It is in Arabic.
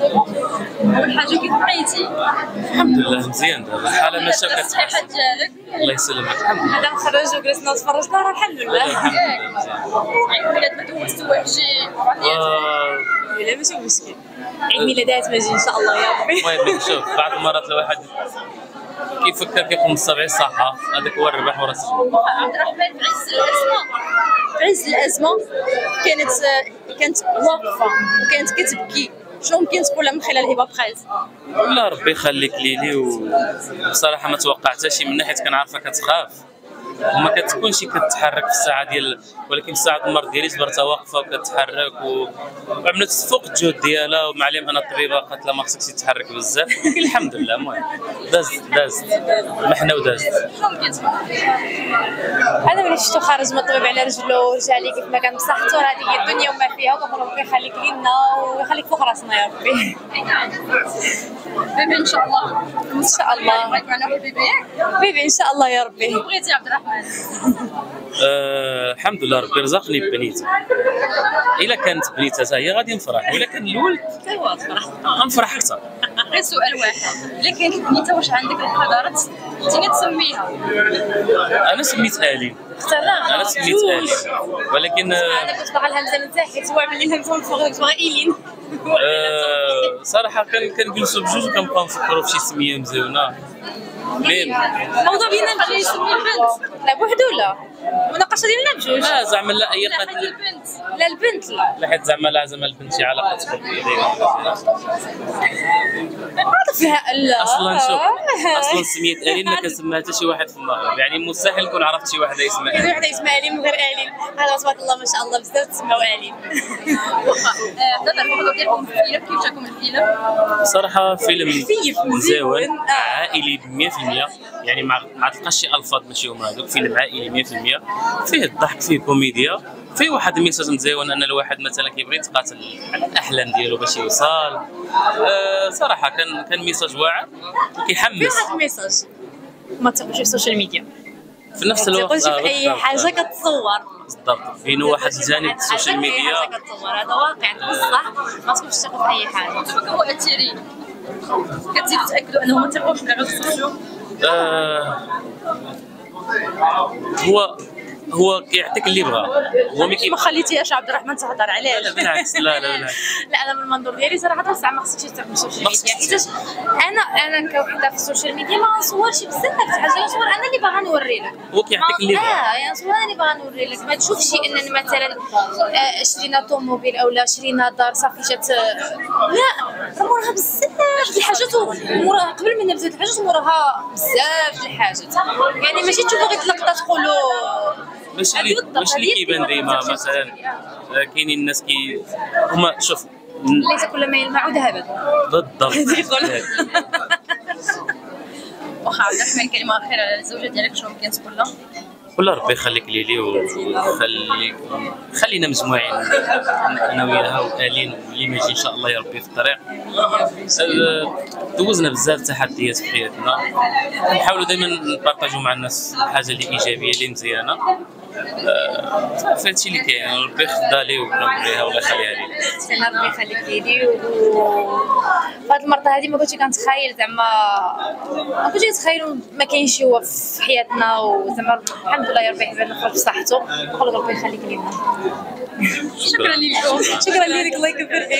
أول حاجة كيف بقيتي. الحمد لله مزيان دابا. الحالة ماشيه الصحه كتحسن ديالك الله يسلمك. الحمد لله. هذا نخرج وجلسنا تفرجنا راه الحمد لله. الحمد لله. ما دوزت واحد شي آه، لا ماشي مشكل عيد ميلادات ماجي إن شاء الله يا ربي. المهم شوف بعض المرات الواحد كيفكر كيقوم بالسبع صحة هذاك هو الربح وراس الجنة. عبد الرحمن في عز الازمه في عز الازمه كانت كانت واقفة. وكانت كتبكي. تقول لها من خلال هبه بخالت والله ربي يخليك ليلي وبصراحه ما توقعتهاش من ناحية كنعرفها كتخاف. وما كتكونش كتحرك في الساعة ديال ولكن في الساعة المرض ديالي صبرتها واقفة وكتحرك و- وعملت فوق الجهد ديالها ومع العلم أنا الطبيبة قالت لها ما خصكش تتحرك بزاف. ولكن الحمد لله المهم. دازت دازت. محنا ودازت شنو ممكن تقول أنا ملي شفتو خارج من الطبيب على رجلو ورجع لي كيف ما كان بصحته هذه هي الدنيا وما فيها وكنقول ربي يخليك لينا ويخليك فوق راسنا يا ربي. بيبي إن شاء الله. إن شاء الله. بيبي بيبي. إن شاء الله يا ربي. بغيتي يا عبد الرحمن. أه الحمد لله ربي رزقني ببنيته إلا كانت بنيته حتى هي غادي نفرح ولا كان الولد غنفرح أكثر. غير سؤال واحد. الا كانت بنيته واش عندك القدرة تيني تسميها؟ أنا سميت الين اخترنا أنا سميت الين ولكن أنا كنت باغا الهمزه من تحت حيت هو عمل لي الهمزه من فوق كنت باغا إيلين. آه، صراحة كان كنجلسوا بجوج وكنبقاو نفكروا في شي سمية مزيونه المهم الموضوع بينا خليه يسمي البنت لا بوحدو لا؟ المناقشه ديالنا بجوج. لا زعما لا خلي قتل البنت. لا البنت لا. لا حيت زعما لا زعما البنت شي علاقة تكون عاطف فيها لا أصلا شوف أصلا سميت ألين ما كنسميها حتى شي واحد في المغرب. يعني مستحيل نكون عرفت شي واحدة اسمها كاين الين وحده اسمها ألين من غير ألين. هذا تبارك الله ما شاء الله بزاف تسماو ألين. واخا بدات الفقره ديالكم في الفيلم كيف جاكم الفيلم صراحة فيلم مزيون. آه. عائلي 100% يعني ما ما تلقاش شي ألفاظ ماشي هما هذوك فيلم عائلي 100% فيه الضحك فيه كوميديا فيه واحد ال message مزيون أن الواحد مثلا كيبغي يتقاتل على الأحلام ديالو باش يوصل. آه صراحة كان كان message واعر في وكيحمس واحد ال message ما تثقوش في ال social media. في نفس الوقت تثقوش في أي. حاجة كتصور. بالضبط. كاين واحد الجانب في ال social media. كتصور هذا واقع بصح. ما تكونش في أي حاجة. أنتم كمؤثرين كتزيدوا تأكدوا أنهم ما في ال réseaux sociaux آه هو هو كيعطيك اللي بغا. هو ما كي خليتيهاش عبد الرحمن تهضر عليه. لا بالعكس لا لا بالعكس. لا أنا من المنظور ديالي صراحة بصح ما خصكش ال social ما ميديا أنا أنا كوحده في ال social media ما نصورش بزاف حاجة نصور أنا اللي باغا نوري لك. هو كيعطيك اللي بغا. آه يعني نصور أنا اللي باغا نوري لك. ما تشوفش اننا مثلا آه، شرينا طوموبيل أو لا شرينا دار صافي جات آه، لا راه موراها بزاف الحاجات موراها قبل ما نبدأ الحاجات موراها بزاف الحاجات. يعني ماشي تشوفوا غير لقطه تقولوا بالضبط، ماشي اللي هذه كيبان ديما. مثلا آه، كاينين الناس كي هما شوف ليس كل ما يلمع ذهبا بالضبط. واخا عبد الرحمن كلمة أخيرة. على الزوجة ديالك شنو ممكن تقول لها؟ والله ربي يخليك ليلي وخليك خلينا مجموعين. أنا وياها وآلين واللي ما يجي إن شاء الله يا ربي في الطريق. دوزنا بزاف التحديات في حياتنا. نحاولوا دائما نبارطاجوا مع الناس الحاجة اللي إيجابية اللي مزيانة. آه، صافي هادشي اللي كاين ربي يخدا لي ونوريها ولا يخليها لي سنة ربي يخليك ليدي و فهاد المرة هادي ما كنتش كنتخيل زعما ما كنتش كنتخيل ما كاينش هو في حياتنا وزعما الحمد لله يا ربي يحفظنا في صحته نقول ربي يخليك لينا. شكرا لكم شكرا لك الله يكبر فيك